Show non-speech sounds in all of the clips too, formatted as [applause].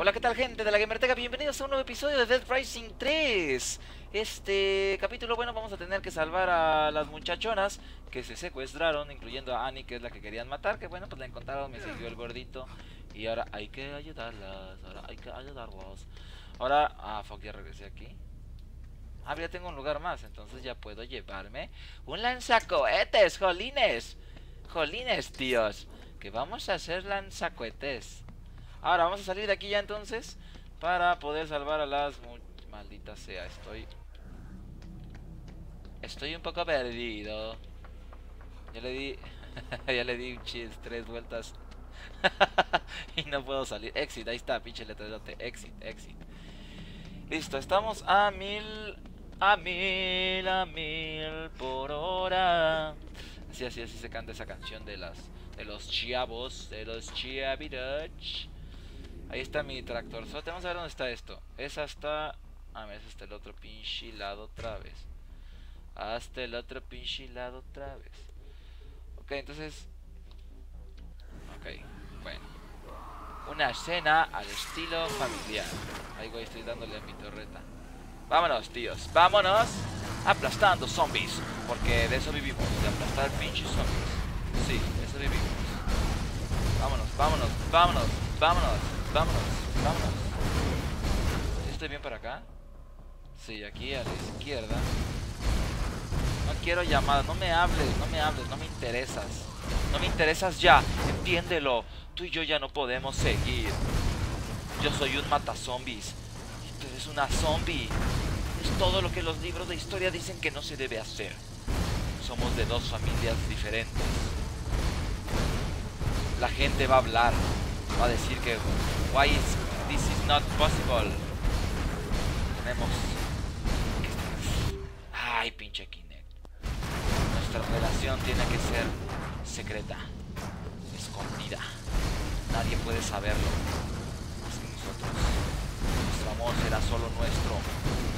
Hola, ¿qué tal gente de la Gamerteca? Bienvenidos a un nuevo episodio de Dead Rising 3 Este capítulo, bueno, vamos a tener que salvar a las muchachonas que se secuestraron Incluyendo a Annie, que es la que querían matar Que bueno, pues la encontraron, me siguió el gordito. Y ahora hay que ayudarlas, ahora hay que ayudarlos. Ahora, ah, fuck, ya regresé aquí. Ah, ya tengo un lugar más, entonces ya puedo llevarme un lanzacohetes, jolines Jolines, tíos. Que vamos a hacer lanzacohetes Ahora vamos a salir de aquí ya entonces Para poder salvar a las... Maldita sea, estoy... Estoy un poco perdido. Ya le di... [laughs] ya le di chis tres vueltas [laughs] Y no puedo salir. Exit, ahí está, pinche letrerote. Exit, exit. Listo, estamos a mil... A mil, a mil por hora. Así, así, así se canta esa canción de las... De los chavos, de los chaviroch Ahí está mi tractor. Solo tenemos que ver dónde está esto. Es hasta... Ah, es hasta el otro pinche lado otra vez. Hasta el otro pinche lado otra vez. Ok, entonces... Ok, bueno. Una escena al estilo familiar. Ahí voy, estoy dándole a mi torreta. Vámonos, tíos. Vámonos. Aplastando zombies. Porque de eso vivimos. De aplastar pinches zombies. Sí, de eso vivimos. Vámonos, vámonos, vámonos, vámonos. Vámonos, vámonos. ¿Estoy bien para acá? Sí, aquí a la izquierda. No quiero llamadas, no me hables, no me hables, no me interesas. No me interesas ya, entiéndelo. Tú y yo ya no podemos seguir. Yo soy un matazombies. Y tú eres una zombie. Es todo lo que los libros de historia dicen que no se debe hacer. Somos de dos familias diferentes. La gente va a hablar, va a decir que why is this is not possible. Tenemos ay pinche Kinect. Nuestra relación tiene que ser secreta, escondida. Nadie puede saberlo más que nosotros. Nuestro amor será solo nuestro.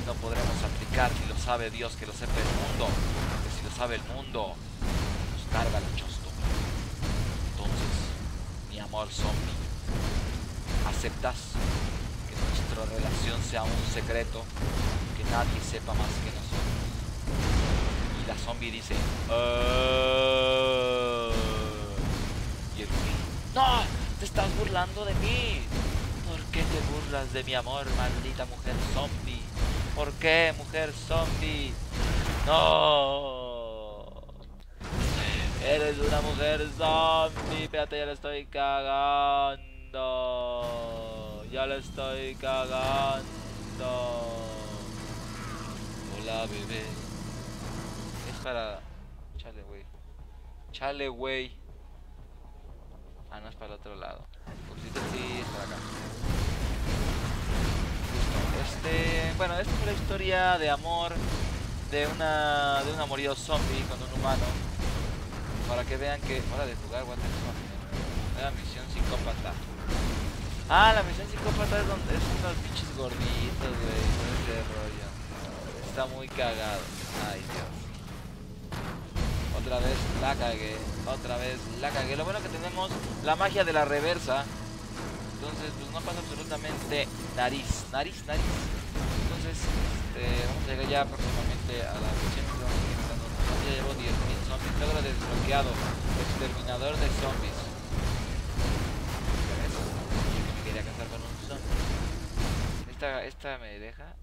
No podremos aplicar si lo sabe Dios, que lo sepa el mundo. Que si lo sabe el mundo, nos carga mi amor zombie ¿Aceptas que nuestra relación sea un secreto? Que nadie sepa más que nosotros. Y la zombie dice... Oh". Y el ¡No! ¡Te estás burlando de mí! ¿Por qué te burlas de mi amor, maldita mujer zombie? ¿Por qué, mujer zombie? ¡No! Eres una mujer zombie. Espérate, ya le estoy cagando. Ya le estoy cagando. Hola, bebé. Es para... Chale, güey. Chale, güey. Ah, no es para el otro lado. sí, es para acá. Este... Bueno, esta es la historia de amor de una... De un amorío zombie con un humano. Para que vean que... Hora de jugar, the Era misión psicópata. Ah, la misión psicópata es donde es unos pinches gorditos, güey. ese rollo. Está muy cagado. Ay, Dios. Otra vez la cagué. Otra vez la cagué. Lo bueno que tenemos la magia de la reversa. Entonces, pues no pasa absolutamente nariz. Nariz, nariz. Entonces, este, vamos a llegar ya próximamente a la misión Ya llevo 10.000 Logro desbloqueado. Exterminador de zombies. esta, esta me deja.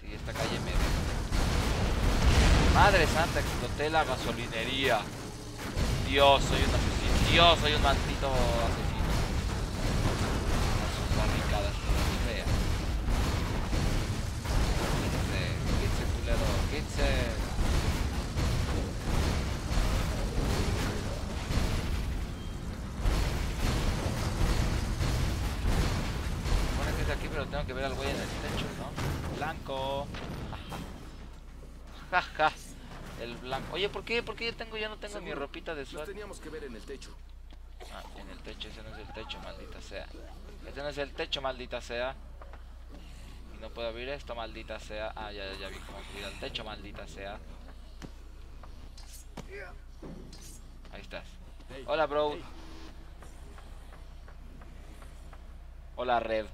Sí, esta calle me deja. Madre santa, exploté la gasolinería. Dios, soy un asesino. Dios, soy un maldito asesino. Sus barricadas todas feas. 15, 15 culero, 15. pero tengo que ver al güey en el techo, ¿no? Blanco. [laughs] Jaja. el blanco. Oye, ¿por qué? ¿Por qué yo tengo, ya no tengo mi ropita de suerte? teníamos que ver en el techo. Ah, en el techo, ese no es el techo, maldita sea. Ese no es el techo, maldita sea. Y no puedo abrir esto, maldita sea. Ah, ya, ya, vi cómo subir al techo, maldita sea. Ahí estás. Hola, bro. Hola, Red.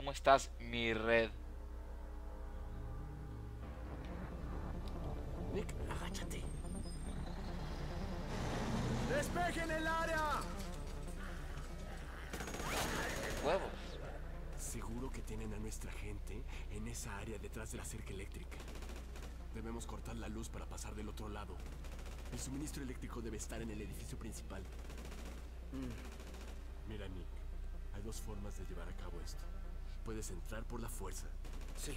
¿Cómo estás, mi Red? Nick, agáchate. ¡Despejen el área! Huevos. Seguro que tienen a nuestra gente en esa área detrás de la cerca eléctrica. Debemos cortar la luz para pasar del otro lado. El suministro eléctrico debe estar en el edificio principal. Mira, Nick, hay dos formas de llevar a cabo esto. Puedes entrar por la fuerza. Sí.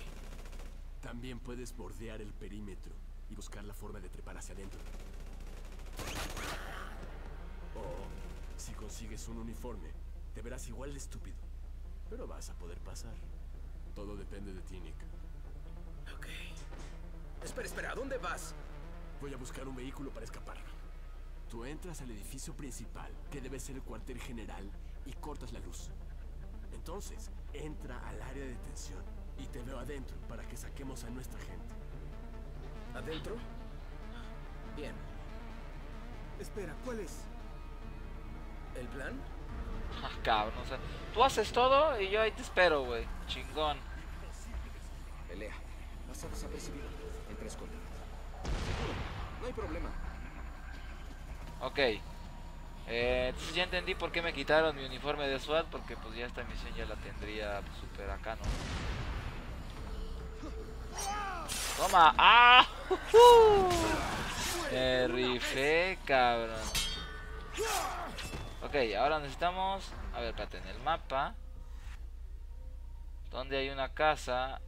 También puedes bordear el perímetro y buscar la forma de trepar hacia adentro. O, si consigues un uniforme, te verás igual de estúpido. Pero vas a poder pasar. Todo depende de ti, Nick. Ok. Espera, espera, ¿a dónde vas? Voy a buscar un vehículo para escapar. Tú entras al edificio principal, que debe ser el cuartel general, y cortas la luz. Entonces, entra al área de detención y te veo adentro para que saquemos a nuestra gente. ¿Adentro? Bien. Espera, ¿cuál es? ¿El plan? Ah, cabrón, o sea, tú haces todo y yo ahí te espero, güey. Chingón. Pelea. Pasa desapercibido. Entra escondido. Seguro. No hay problema. Ok. Eh, entonces ya entendí por qué me quitaron mi uniforme de SWAT, porque pues ya esta misión ya la tendría super acá, ¿no? Toma. ¡Ah! [laughs] Rifé, cabrón. Ok, ahora necesitamos... A ver, espérate, en el mapa... Donde hay una casa...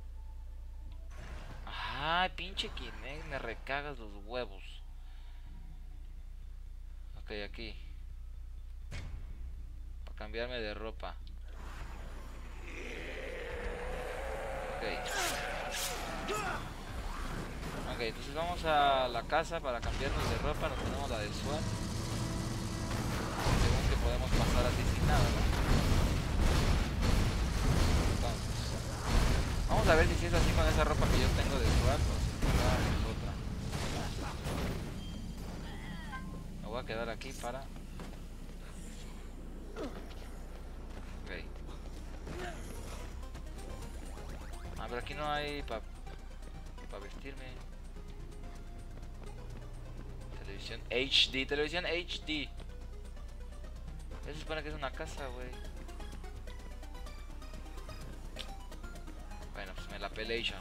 Ay, pinche Kinect, me recagas los huevos. Ok, aquí. Cambiarme de ropa. Ok. Ok, entonces vamos a la casa para cambiarnos de ropa. Nos ponemos la de SWAT. Según que podemos pasar así sin nada, vamos a ver si es así con esa ropa que yo tengo de SWAT o si es otra. Me voy a quedar aquí para... no hay para pa vestirme. Televisión HD, televisión HD. Eso supone que es una casa, güey. Bueno, pues me la pelation.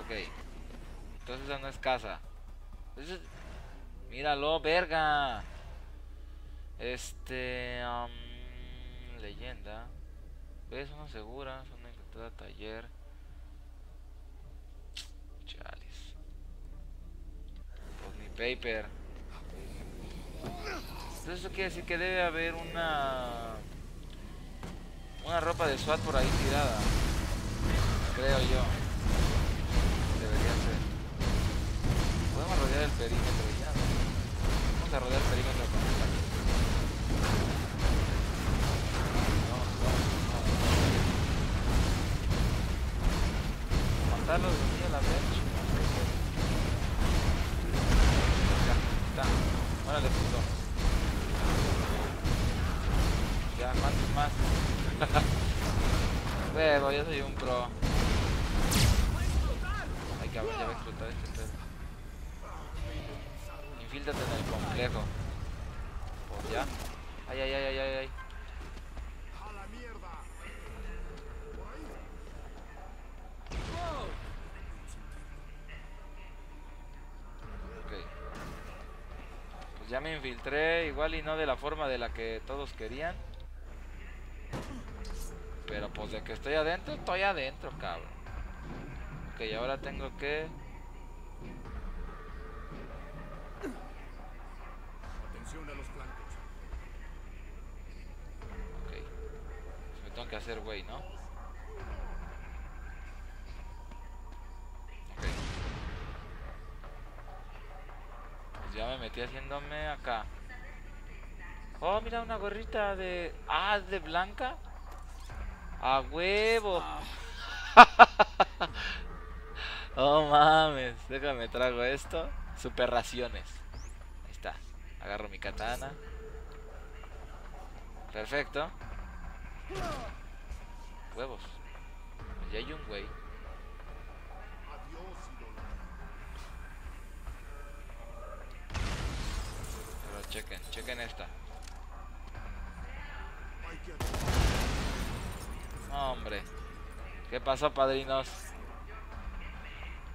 Ok. Entonces esa no es casa. Entonces, míralo, verga. Este... leyenda. ¿Ves? Una segura, una infectada taller. Chales. Pues paper. Entonces eso quiere decir que debe haber una... Una ropa de SWAT por ahí tirada. Creo yo. Debería ser. Podemos rodear el perímetro ya. Vamos a rodear el perímetro con el Matarlos aquí a la vez. Ya, está. Órale, puto. Ya, ¿cuántos más? [laughs] Huevo, yo soy un pro. Ay, cabrón, ya va a explotar este pedo. Infíltrate en el complejo. Pues ya. Ay, ay, ay, ay, ay, ay. Ok. Pues ya me infiltré, igual y no de la forma de la que todos querían. Pero pues de que estoy adentro, estoy adentro, cabrón. Ok, ahora tengo que... Atención a los flancos. Ok. Pues me tengo que hacer güey, ¿no? Ya me metí haciéndome acá. Oh, mira una gorrita de... Ah, de blanca. A huevo. [laughs] Oh mames, déjame trago esto. Super raciones. Ahí está. Agarro mi katana. Perfecto. Huevos. Ya hay un güey. Chequen, chequen esta. Hombre. ¿Qué pasó, padrinos?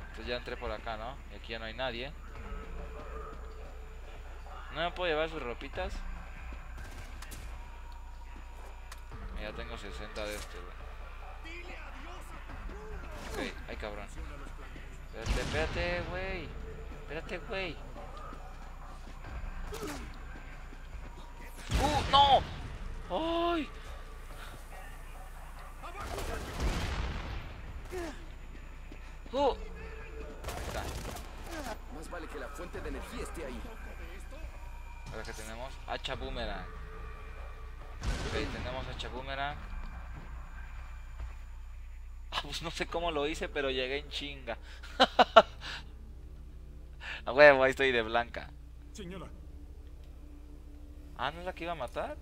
Entonces ya entré por acá, ¿no? Y aquí ya no hay nadie. ¿No me puedo llevar sus ropitas? Ya tengo 60 de este, güey. Ok, ay cabrón. Espérate, espérate, güey. Espérate, güey. ¡Uh! ¡No! ¡Ay! ¡Uh! Más vale que la fuente de energía esté ahí. Ahora que tenemos hacha boomerang. Ok, tenemos hacha boomerang. Ah, pues no sé cómo lo hice, pero llegué en chinga. [laughs] A huevo, ahí estoy de blanca. Señora, Ah, ¿no es la que iba a matar?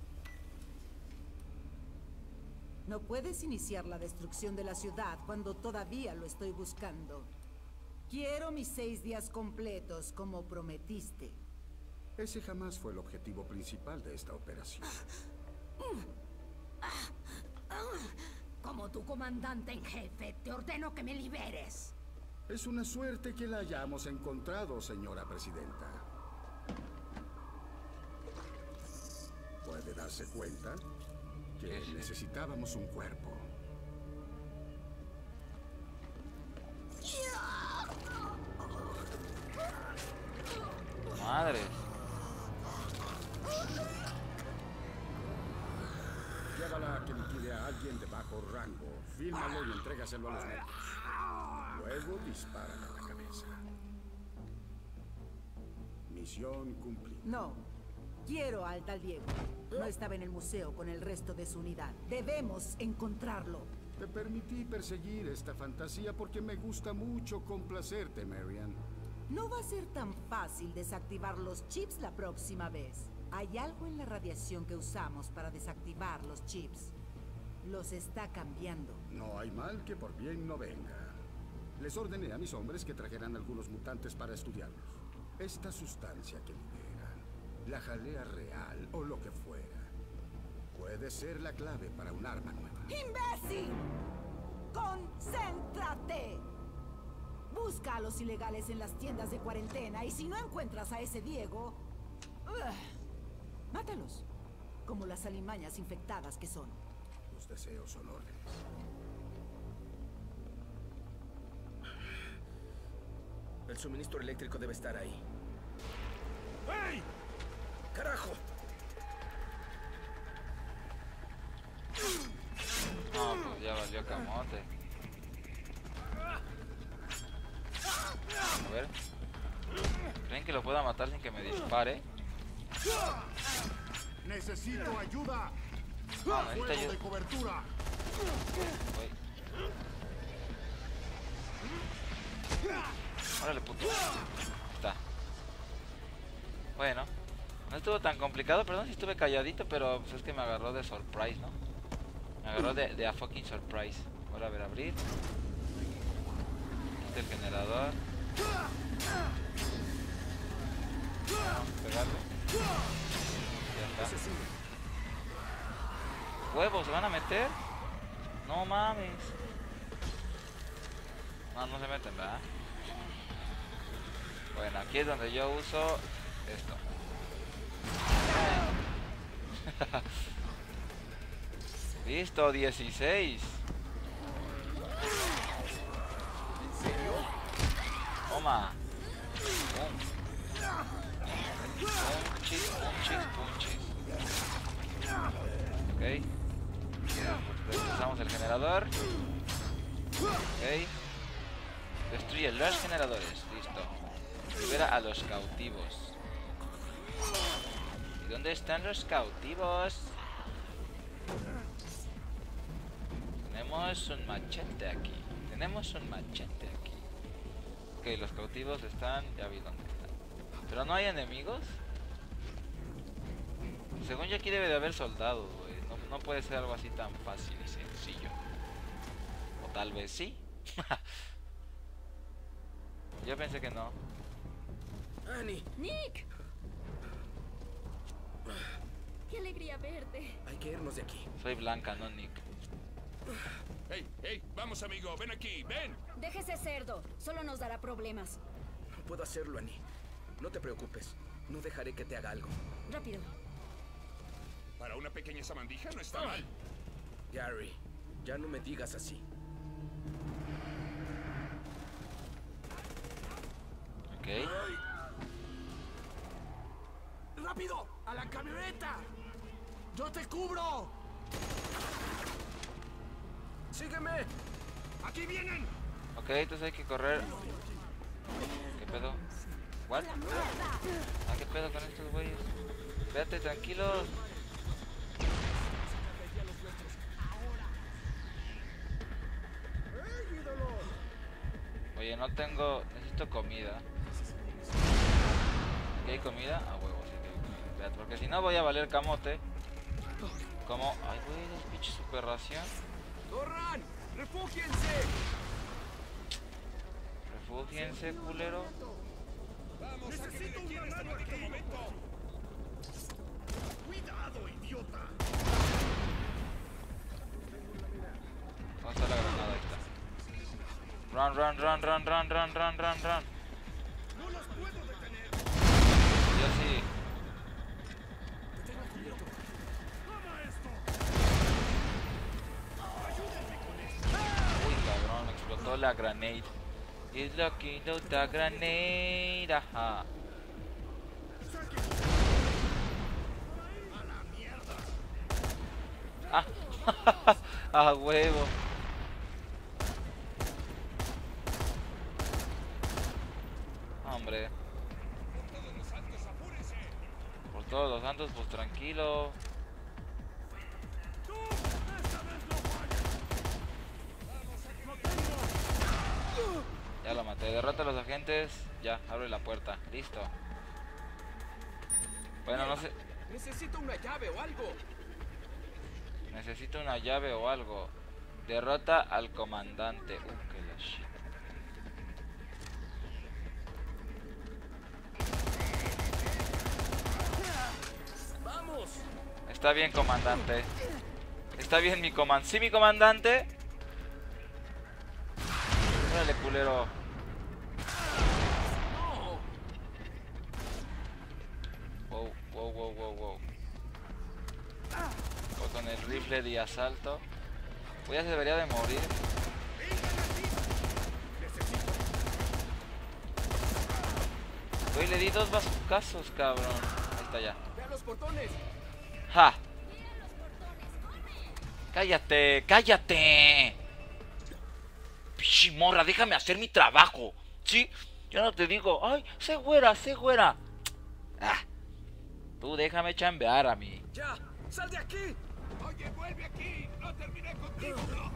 No puedes iniciar la destrucción de la ciudad cuando todavía lo estoy buscando. Quiero mis seis días completos como prometiste. Ese jamás fue el objetivo principal de esta operación. Como tu comandante en jefe, te ordeno que me liberes. Es una suerte que la hayamos encontrado, señora presidenta. Darse cuenta? Que necesitábamos un cuerpo. Madre. Llévala a que liquide a alguien de bajo rango. Fírmalo y entrégaselo a los médicos. Luego dispara a la cabeza. Misión cumplida. No. Quiero al tal Diego. No estaba en el museo con el resto de su unidad. Debemos encontrarlo. Te permití perseguir esta fantasía porque me gusta mucho complacerte, Marian. No va a ser tan fácil desactivar los chips la próxima vez. Hay algo en la radiación que usamos para desactivar los chips. Los está cambiando. No hay mal que por bien no venga. Les ordené a mis hombres que trajeran algunos mutantes para estudiarlos. Esta sustancia que la jalea real o lo que fuera, puede ser la clave para un arma nueva. ¡Imbécil! ¡Concéntrate! Busca a los ilegales en las tiendas de cuarentena y si no encuentras a ese Diego... ugh, mátalos. Como las alimañas infectadas que son. Tus deseos son órdenes. El suministro eléctrico debe estar ahí. ¡Hey! ¡Carajo! No, pues ya valió camote. A ver. ¿Creen que lo pueda matar sin que me dispare? ¡Necesito ayuda! No, necesita ayuda. cobertura! Güey. Órale, puto. Está. Bueno. No estuvo tan complicado, perdón si estuve calladito, pero pues es que me agarró de surprise, ¿no? Me agarró de, a fucking surprise. Ahora a ver, abrir. Este el generador. Vamos a. Ya. ¿Huevos se van a meter? No mames. No, no se meten, ¿verdad? Bueno, aquí es donde yo uso esto. [laughs] Listo, 16. Toma. Punchis, punchis, punchis. Ok. Usamos el generador. Ok. Destruye los generadores. Listo. Libera a los cautivos. ¿Y dónde están los cautivos? Tenemos un machete aquí. Tenemos un machete aquí. Ok, los cautivos están, ya vi dónde están. Pero no hay enemigos. Según yo aquí debe de haber soldados, güey. No, no puede ser algo así tan fácil y sencillo. O tal vez sí. [laughs] yo pensé que no. Annie, ¡Nick! ¡Qué alegría verte! hay que irnos de aquí. Soy Blanca, no Nick. ¡Hey, hey! Vamos, amigo, ven aquí, ven. Déjese cerdo, solo nos dará problemas. No puedo hacerlo, Annie. No te preocupes. No dejaré que te haga algo. Rápido. Para una pequeña sabandija no está mal. Gary, ya no me digas así. Ok. Camioneta! ¡Yo te cubro! ¡Sígueme! ¡Aquí vienen! Ok, entonces hay que correr. ¿Qué pedo? ¿What? Ah, ¿qué pedo con estos güeyes? Espérate, tranquilos. Oye, no tengo... Necesito comida. ¿Aquí hay comida? Ah, huevo, Espérate, porque si no voy a valer camote. Como... Ay, güey, los pinches super ración. ¡Corran! ¡Refúgiense! Refúgiense, culero. ¡Vamos, a que me detiene este momento! ¡Cuidado, idiota! ¿Dónde está la granada? Ahí está. Run, run, run, run, run, run, run, run, run. ¡No los puedo detener! Yo sí. La grenade. It's looking to the grenade. Ajá. Ah, [laughs] a huevo. Hombre. Por todos los santos, pues tranquilo. Maté. Derrota a los agentes. Ya, abre la puerta. Listo. Bueno, no sé. Necesito una llave o algo. Necesito una llave o algo. Derrota al comandante. Uh, que la shit. ¡Vamos! Está bien, comandante. Está bien, mi comandante. Sí, mi comandante. Órale, culero. ¡No! Wow, wow, wow, wow, wow. Voy con el rifle de asalto. Pues ya se debería de morir. Güey, le di dos bazucazos, cabrón. Ahí está ya. ¡Ve a! ¡Ja! ¡Cállate! ¡Cállate! Pichi morra, déjame hacer mi trabajo. ¿Sí? Yo no te digo, ay, sé güera, sé güera. Ah, tú déjame chambear a mí. ¡Ya! ¡Sal de aquí! ¡Oye, vuelve aquí! ¡No terminé contigo! ¡No!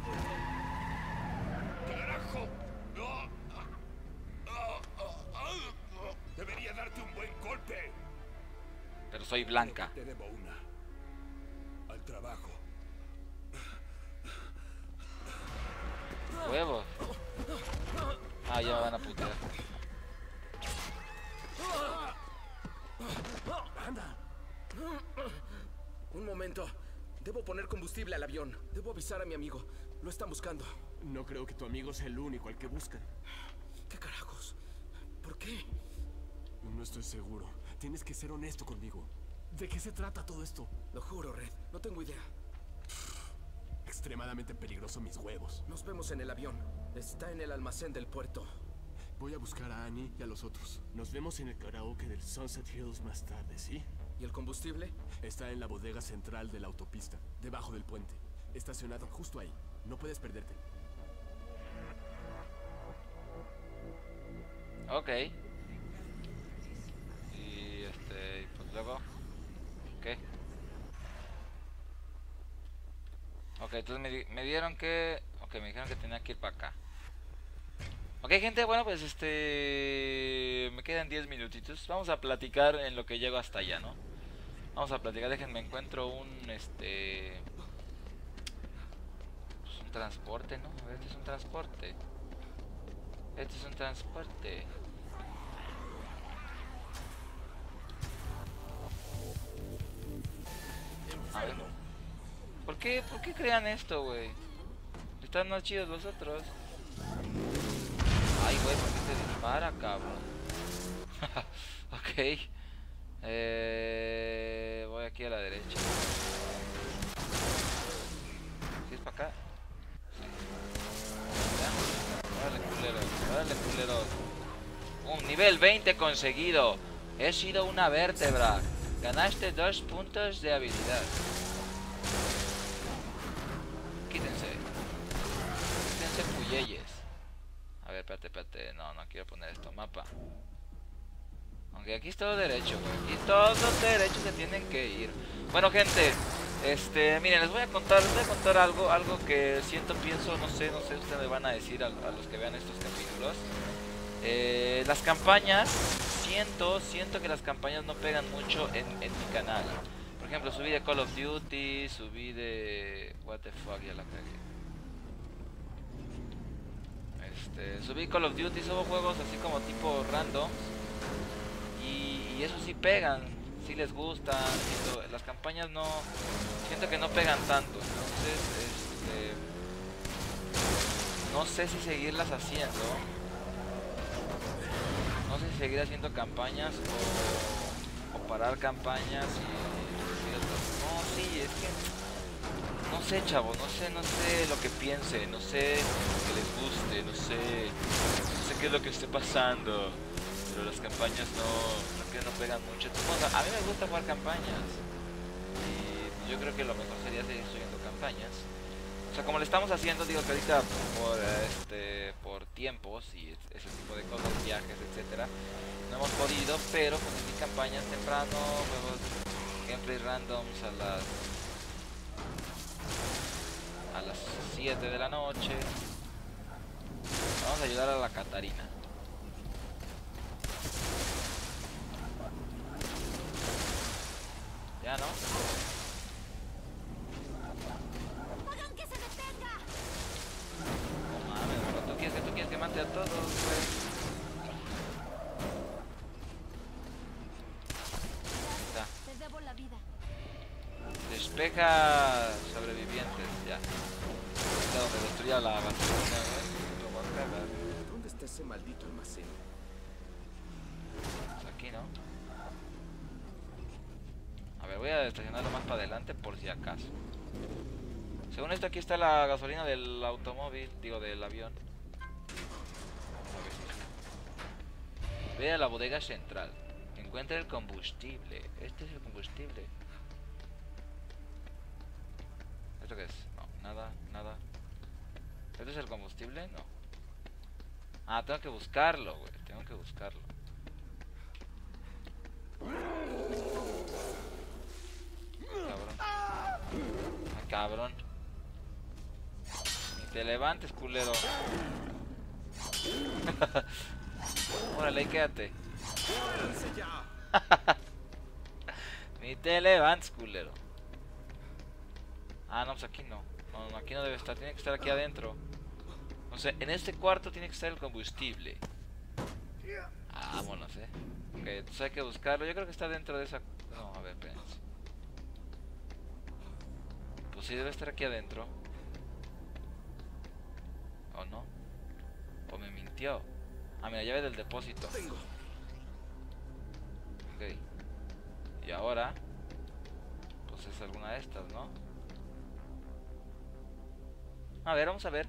¡Carajo! ¡No! Debería darte un buen golpe. Pero soy blanca. Te debo una. Al trabajo. Huevos. Ah, ya van a putear. ¡Anda! Un momento. Debo poner combustible al avión. Debo avisar a mi amigo. Lo están buscando. No creo que tu amigo sea el único al que buscan. ¿Qué carajos? ¿Por qué? No estoy seguro. Tienes que ser honesto conmigo. ¿De qué se trata todo esto? Lo juro, Red. No tengo idea. Extremadamente peligroso mis huevos. Nos vemos en el avión. Está en el almacén del puerto. Voy a buscar a Annie y a los otros. Nos vemos en el karaoke del Sunset Hills más tarde, ¿sí? ¿Y el combustible? Está en la bodega central de la autopista, debajo del puente. Estacionado justo ahí. No puedes perderte. Ok. Y este, pues luego. ¿Qué? Ok, entonces me, di- me dieron que. Ok, me dijeron que tenía que ir para acá. Ok, gente, bueno, pues este. Me quedan 10 minutitos. Vamos a platicar en lo que llego hasta allá, ¿no? Vamos a platicar. Déjenme encuentro un. Este. Pues un transporte, ¿no? Este es un transporte. Este es un transporte. A ver. ¿Por qué, ¿Por qué crean esto, güey? Están más chidos los otros. Ay, güey, ¿por qué se dispara, cabrón? [laughs] ok. Eh, aquí a la derecha. ¿Sí es para acá? Órale, culeros. Órale, culeros. Un nivel 20 conseguido. He sido una vértebra. Ganaste dos puntos de habilidad. Quítense. Quítense puyeyes. A ver, espérate, espérate. No, no quiero poner esto. Mapa. Aquí es todo derecho, güey. Aquí todos los derechos se tienen que ir. Bueno, gente. Este, miren, les voy a contar, les voy a contar algo, algo que siento, pienso, no sé, no sé, ustedes me van a decir a, los que vean estos capítulos. Eh, las campañas, siento, siento que las campañas no pegan mucho en, mi canal. Por ejemplo, subí de Call of Duty, subí de... What the fuck, ya la cagué. Este, subí Call of Duty, subo juegos así como tipo random. Y, eso sí pegan, sí les gusta. las campañas no... Siento que no pegan tanto. Entonces, este... No sé si seguirlas haciendo. No sé seguir haciendo campañas o, parar campañas y. No, sí, es que no sé, chavo, no sé, no sé lo que piense, no sé que les guste, no sé, no sé qué es lo que esté pasando. Pero las campañas no no pegan mucho. Bueno, a mí me gusta jugar campañas y yo creo que lo mejor sería seguir subiendo campañas. O sea, como le estamos haciendo, digo que ahorita por este por tiempos y es- ese tipo de cosas, viajes, etcétera, no hemos podido, pero con mis campañas temprano, juegos gameplay randoms a las a las 7 de la noche. Vamos a ayudar a la Catarina. Ya no. ¡Hagan que se detenga! No mames, bro, tú quieres que tú quieres que mate a todos, güey. Te debo la vida. Despeja sobrevivientes, ya. Está donde destruya la gasolina, cagar. ¿Dónde está ese maldito almacén? Aquí, ¿no? Voy a estacionarlo más para adelante por si acaso. Según esto, aquí está la gasolina del automóvil, digo, del avión. Ve a la bodega central. Encuentra el combustible. Este es el combustible. ¿Esto qué es? No, nada, nada. ¿Este es el combustible? No. Ah, tengo que buscarlo, güey. Tengo que buscarlo. Cabrón. Ay, cabrón. Ni te levantes, culero. [laughs] Órale, quédate. [laughs] Ni te levantes, culero. Ah, no, pues aquí no. No, no, aquí no debe estar. Tiene que estar aquí adentro. O sea, en este cuarto tiene que estar el combustible. Ah, vámonos, eh. Ok, entonces hay que buscarlo. Yo creo que está dentro de esa... No, a ver, espérense. Sí, debe estar aquí adentro. ¿O no? ¿O me mintió? Ah, mira, llave del depósito. Ok. Y ahora... Pues es alguna de estas, ¿no? A ver, vamos a ver.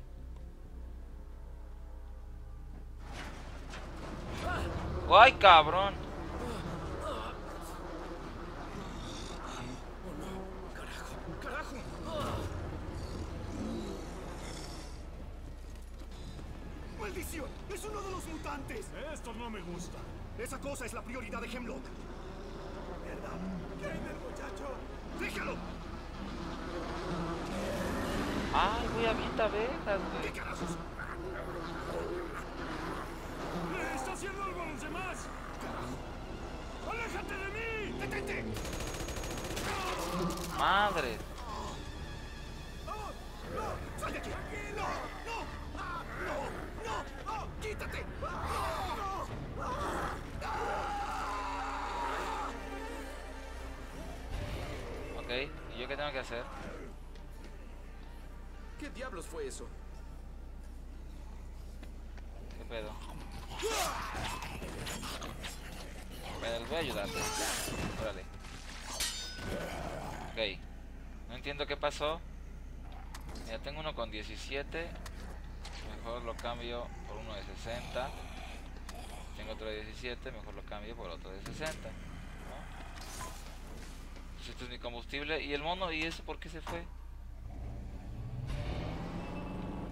¡Ay, cabrón! ¡Carajo! ¡Maldición! ¡Es uno de los mutantes! Esto no me gusta. Esa cosa es la prioridad de Hemlock. ¿Verdad? ¿Qué hay del muchacho? ¡Déjalo! ¡Ay, güey, avienta abejas, ¿Qué güey! carajos? los demás! ¡Aléjate de mí! ¡Detente! Madre. Hacer? ¿Qué diablos fue eso? ¿Qué pedo? Bueno, voy a ayudarte. Órale. Ok. No entiendo qué pasó. Ya tengo uno con 17. Mejor lo cambio por uno de 60. Tengo otro de 17. Mejor lo cambio por otro de 60. Este es mi combustible. ¿Y el mono? ¿Y eso por qué se fue?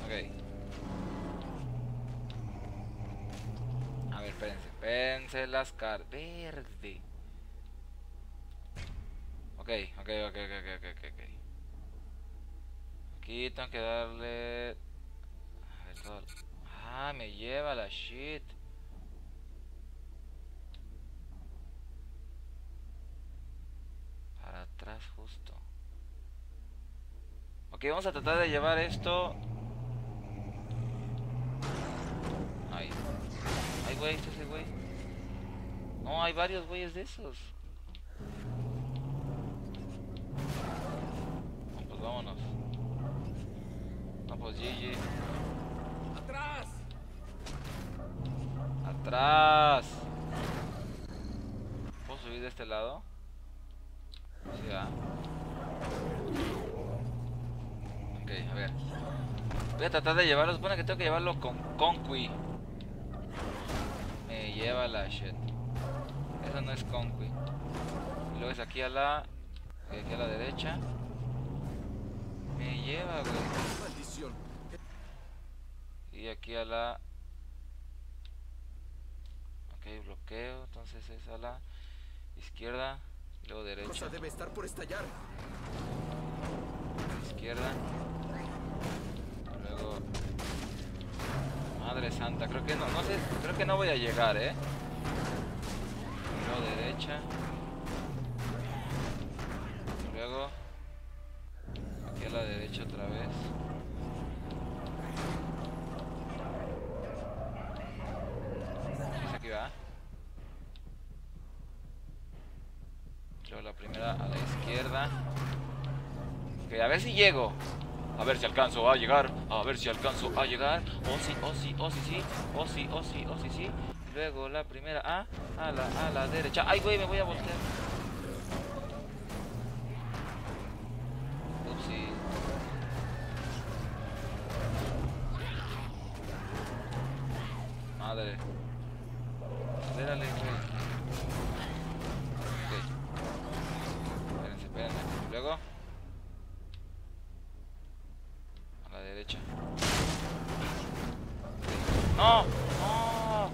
Ok. A ver, espérense. Espérense las car... Verde. Ok, ok, ok, ok, ok, ok, ok. Aquí tengo que darle... A ver, todo... Ah, me lleva la shit. Para atrás justo. Ok, vamos a tratar de llevar esto... Ahí. Ay, güey, este es ese güey. No, hay varios güeyes de esos. No, pues vámonos. No, pues GG. ¡Atrás! Atrás. ¿Puedo subir de este lado? Sí, ah. Ok, a ver. Voy a tratar de llevarlo. Supone que tengo que llevarlo con Conqui. Me lleva la shit. Eso no es Conqui. Luego es aquí a la. Aquí a la derecha. Me lleva, güey. Y aquí a la... Ok, bloqueo. Entonces es a la izquierda. Luego derecha. cosa debe estar por estallar. Izquierda. Luego... Madre santa, creo que no, no sé, creo que no voy a llegar, ¿eh? Luego derecha. Luego... Aquí a la derecha otra vez. Es aquí va. Luego la primera a la izquierda. Ok, a si llego. A ver si alcanzo a llegar. A ver si alcanzo a llegar. Oh sí, oh sí, oh sí, sí. Oh sí, oh sí, oh sí, sí. Luego la primera a, a la, a la derecha. Ay, güey, me voy a voltear. Upsi. Madre. Güey. Ok. Espérense, espérense. Luego. A la derecha. ¡No! ¡No!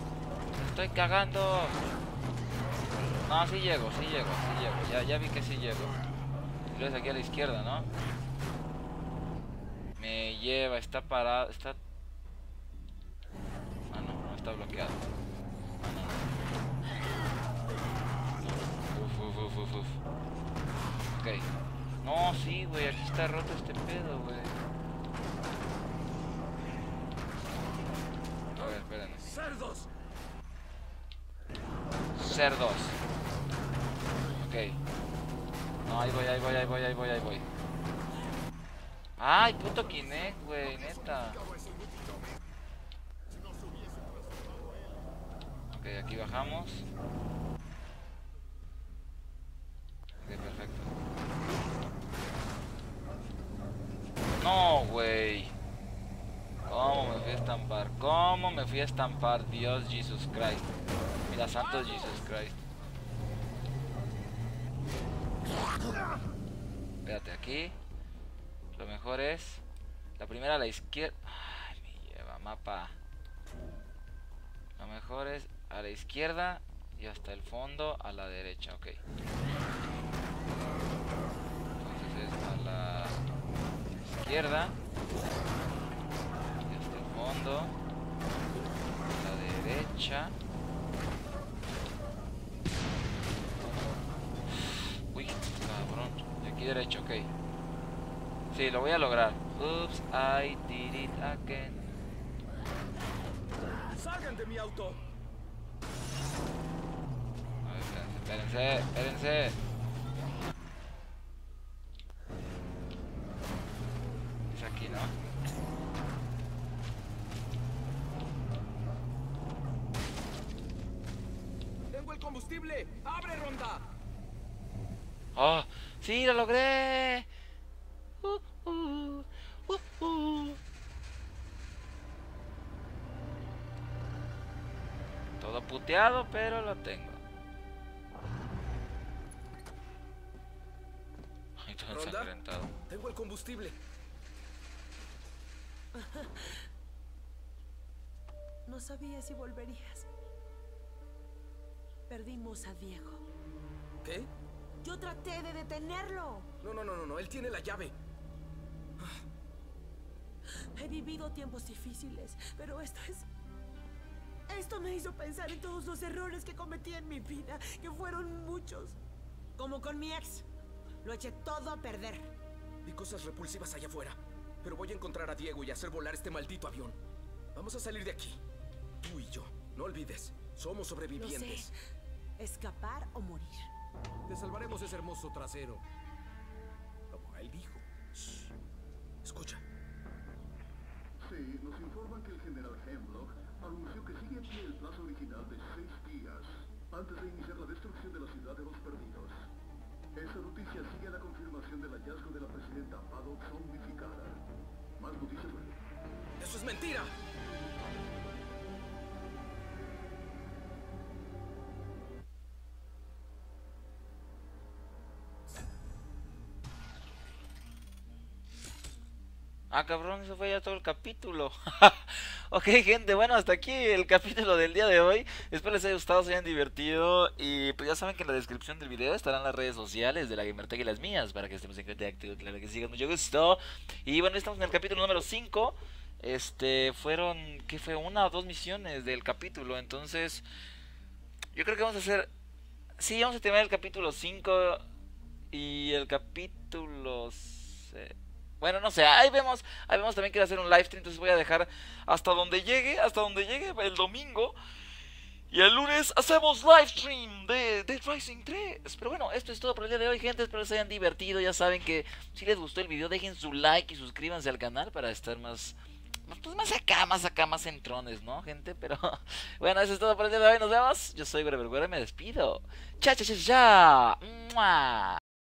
Me estoy cagando. No, sí llego, sí llego, sí llego. Ya, ya vi que sí llego. Y luego es aquí a la izquierda, ¿no? Me lleva, está parado, está... Ah, no, no está bloqueado. Ah, no. Uf, uf, uf, uf, uf. Ok. No, sí, güey, aquí está roto este pedo, güey. A ver, espérenme. ¡Cerdos! Cerdos. Ok. No, ahí voy, ahí voy, ahí voy, ahí voy, ahí voy. Ay, puto Kinect, güey, neta. Ok, aquí bajamos. Ok, perfecto. No, güey. ¿Cómo me fui a estampar? ¿Cómo me fui a estampar? Dios Jesus Christ. Mira, santo Jesus Christ. Espérate, aquí. Lo mejor es... La primera a la izquierda... Ay, me lleva mapa. Lo mejor es a la izquierda y hasta el fondo a la derecha, ok. Entonces es a la izquierda y hasta el fondo, a la derecha Aquí derecho, ok. Sí, lo voy a lograr. Oops, I did it again. ¡Salgan de mi auto! A ver, espérense, espérense, espérense. Es aquí, ¿no? ¡Tengo el combustible! ¡Abre, Ronda! ¡Oh! ¡Sí, lo logré! Uh, uh, uh, uh. Pero lo tengo. Ay, todo. Tengo el combustible. No sabía si volverías. Perdimos a Diego. ¿Qué? Yo traté de detenerlo. No, no, no, no, no. Él tiene la llave. He vivido tiempos difíciles, pero esto es... Esto me hizo pensar en todos los errores que cometí en mi vida, que fueron muchos. Como con mi ex. Lo eché todo a perder. Vi cosas repulsivas allá afuera. Pero voy a encontrar a Diego y hacer volar este maldito avión. Vamos a salir de aquí. Tú y yo. No olvides. Somos Lo sobrevivientes. sé. Escapar o morir. Te salvaremos ese hermoso trasero. Como él dijo. Escucha. Sí, nos informan que el general Hemlock anunció que sigue en pie el plazo original de seis días antes de iniciar la destrucción de la ciudad de los perdidos. Esta noticia sigue la confirmación del hallazgo de la presidenta Paddock zombificada. Más noticias luego. ¡Eso es mentira! Ah, cabrón, eso fue ya todo el capítulo. [laughs] ok, [laughs] gente, bueno, hasta aquí el capítulo del día de hoy. Espero les haya gustado, se hayan divertido. Y pues ya saben que en la descripción del video estarán las redes sociales de la Gamertag y las mías para que estemos en contacto. Claro que sigan, mucho gusto. Y bueno, estamos en el capítulo número 5. Este, fueron, ¿qué fue? Una o dos misiones del capítulo. Entonces, yo creo que vamos a hacer. Sí, vamos a terminar el capítulo 5 y el capítulo. Bueno, no sé, ahí vemos, ahí vemos también quiero hacer un live stream, entonces voy a dejar hasta donde llegue, hasta donde llegue el domingo. Y el lunes hacemos live stream de Dead Rising 3. Pero bueno, esto es todo por el día de hoy, gente. Espero se hayan divertido. Ya saben que si les gustó el video, dejen su like y suscríbanse al canal para estar más, pues más acá, más acá, más entrones, ¿no, gente? Pero [laughs] bueno, eso es todo por el día de hoy. Nos vemos. Yo soy Greber Güero y me despido. Cha, cha, cha.